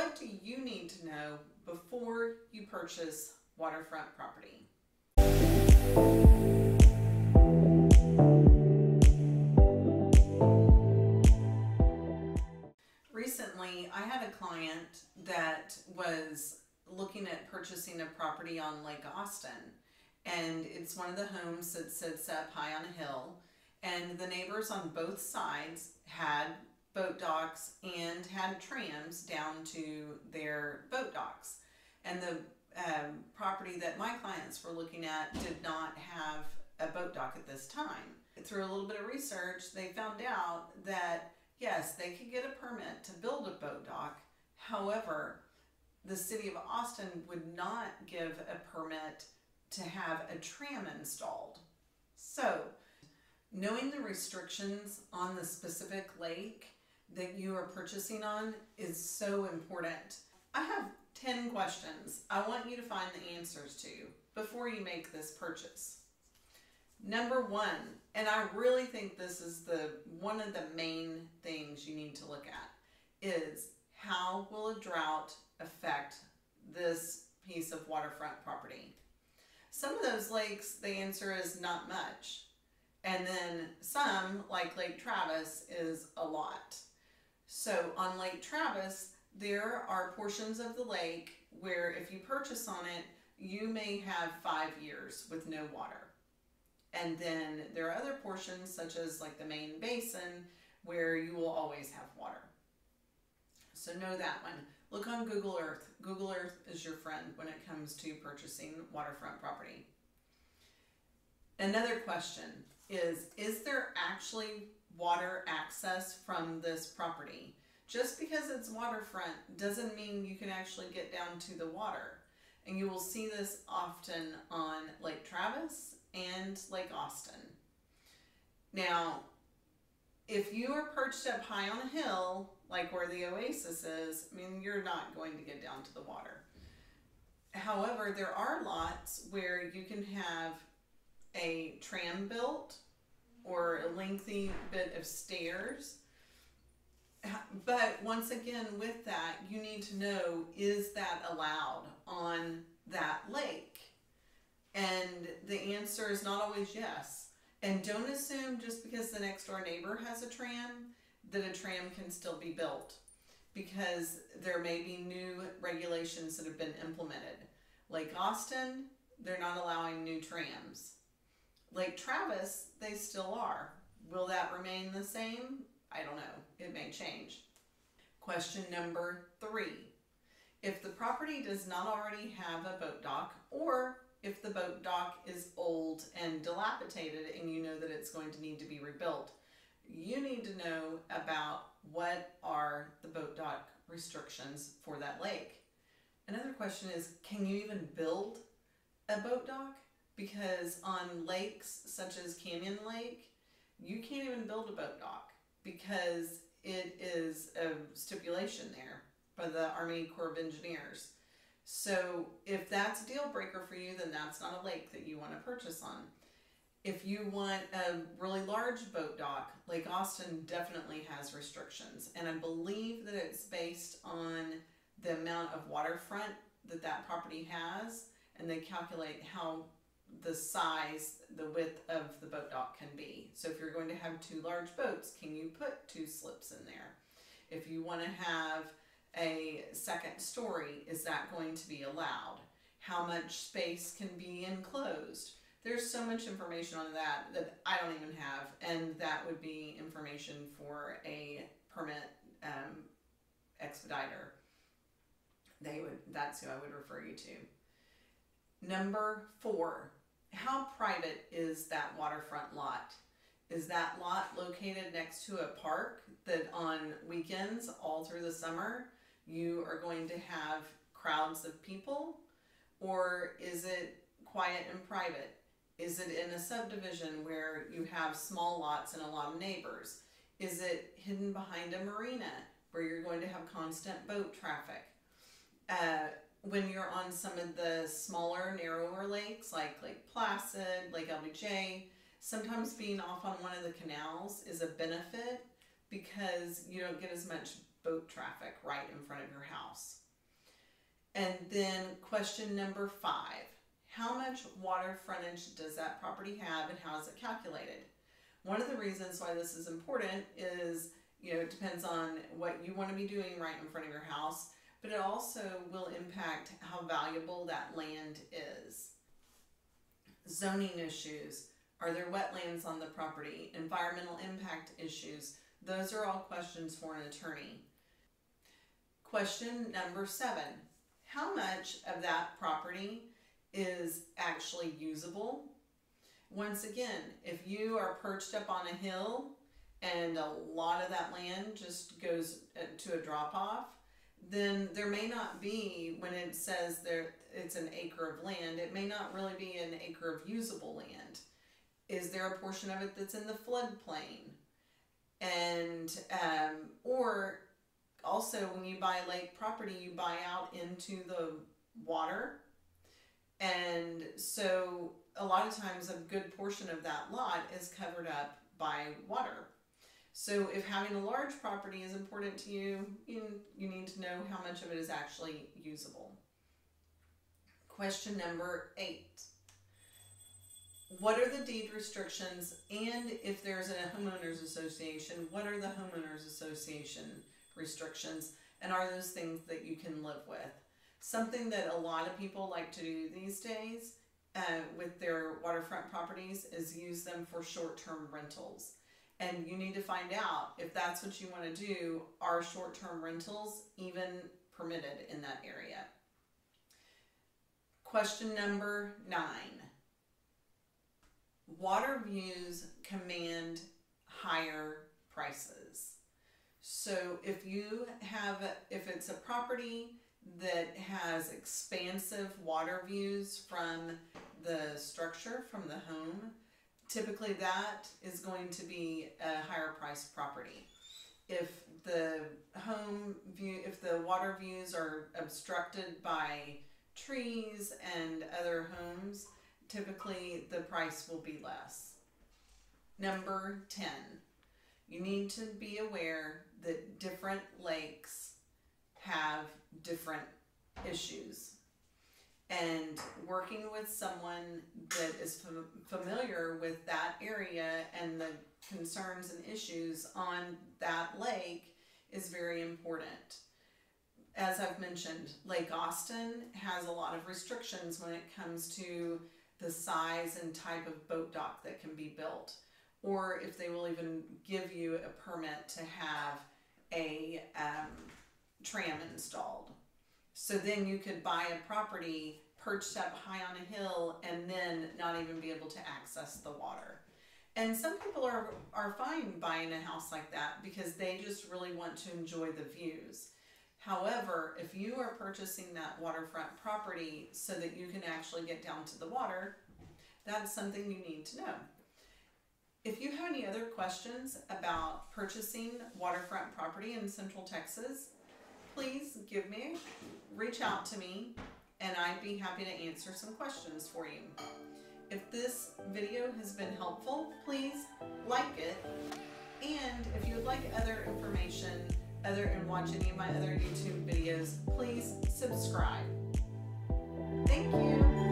what do you need to know before you purchase waterfront property? Recently, I had a client that was looking at purchasing a property on Lake Austin. And it's one of the homes that sits up high on a hill. And the neighbors on both sides had boat docks and had trams down to their boat docks. And the um, property that my clients were looking at did not have a boat dock at this time. Through a little bit of research, they found out that yes, they could get a permit to build a boat dock. However, the city of Austin would not give a permit to have a tram installed. So, knowing the restrictions on the specific lake that you are purchasing on is so important. I have 10 questions I want you to find the answers to before you make this purchase. Number one, and I really think this is the one of the main things you need to look at, is how will a drought affect this piece of waterfront property? Some of those lakes, the answer is not much. And then some, like Lake Travis, is a lot. So on Lake Travis, there are portions of the lake where if you purchase on it, you may have five years with no water. And then there are other portions, such as like the main basin, where you will always have water. So know that one. Look on Google Earth. Google Earth is your friend when it comes to purchasing waterfront property. Another question is, is there actually water access from this property? Just because it's waterfront doesn't mean you can actually get down to the water. And you will see this often on Lake Travis and Lake Austin. Now, if you are perched up high on a hill, like where the oasis is, I mean, you're not going to get down to the water. However, there are lots where you can have a tram built or a lengthy bit of stairs. But once again, with that, you need to know is that allowed on that lake? And the answer is not always yes. And don't assume just because the next door neighbor has a tram that a tram can still be built because there may be new regulations that have been implemented. Lake Austin, they're not allowing new trams. Lake Travis, they still are. Will that remain the same? I don't know. It may change. Question number three. If the property does not already have a boat dock or if the boat dock is old and dilapidated and you know that it's going to need to be rebuilt, you need to know about what are the boat dock restrictions for that lake. Another question is, can you even build a boat dock? Because on lakes such as Canyon Lake, you can't even build a boat dock because it is a stipulation there by the Army Corps of Engineers. So if that's a deal breaker for you, then that's not a lake that you want to purchase on. If you want a really large boat dock, Lake Austin definitely has restrictions. And I believe that it's based on the amount of waterfront that that property has. And they calculate how the size, the width of the boat dock can be. So if you're going to have two large boats, can you put two slips in there? If you want to have a second story, is that going to be allowed? How much space can be enclosed? There's so much information on that that I don't even have, and that would be information for a permit um, expediter. They would. That's who I would refer you to. Number four, how private is that waterfront lot? Is that lot located next to a park that on weekends all through the summer you are going to have crowds of people? Or is it quiet and private? Is it in a subdivision where you have small lots and a lot of neighbors? Is it hidden behind a marina where you're going to have constant boat traffic? Uh, when you're on some of the smaller, narrower lakes like Lake Placid, Lake LBJ, sometimes being off on one of the canals is a benefit because you don't get as much boat traffic right in front of your house. And then question number five, how much water frontage does that property have and how is it calculated? One of the reasons why this is important is, you know, it depends on what you want to be doing right in front of your house, but it also will impact how valuable that land is. Zoning issues, are there wetlands on the property? Environmental impact issues, those are all questions for an attorney. Question number seven, how much of that property is actually usable? Once again, if you are perched up on a hill and a lot of that land just goes uh, to a drop off, then there may not be, when it says there it's an acre of land, it may not really be an acre of usable land. Is there a portion of it that's in the floodplain? And, um, or also when you buy lake property, you buy out into the water. And so a lot of times a good portion of that lot is covered up by water. So if having a large property is important to you, you, you need to know how much of it is actually usable. Question number eight. What are the deed restrictions and if there's a homeowners association, what are the homeowners association restrictions and are those things that you can live with? Something that a lot of people like to do these days uh, with their waterfront properties is use them for short-term rentals. And you need to find out if that's what you want to do, are short-term rentals even permitted in that area? Question number nine. Water views command higher prices. So if you have, if it's a property that has expansive water views from the structure, from the home, typically that is going to be a higher priced property. If the home view, if the water views are obstructed by trees and other homes, typically the price will be less. Number 10, you need to be aware that different lakes have different issues. And working with someone that is familiar with that area and the concerns and issues on that lake is very important. As I've mentioned, Lake Austin has a lot of restrictions when it comes to the size and type of boat dock that can be built, or if they will even give you a permit to have a um, tram installed. So then you could buy a property perched up high on a hill and then not even be able to access the water. And some people are, are fine buying a house like that because they just really want to enjoy the views. However, if you are purchasing that waterfront property so that you can actually get down to the water, that's something you need to know. If you have any other questions about purchasing waterfront property in Central Texas, please give me, reach out to me, and I'd be happy to answer some questions for you. If this video has been helpful, please like it. And if you would like other information other and watch any of my other YouTube videos, please subscribe. Thank you.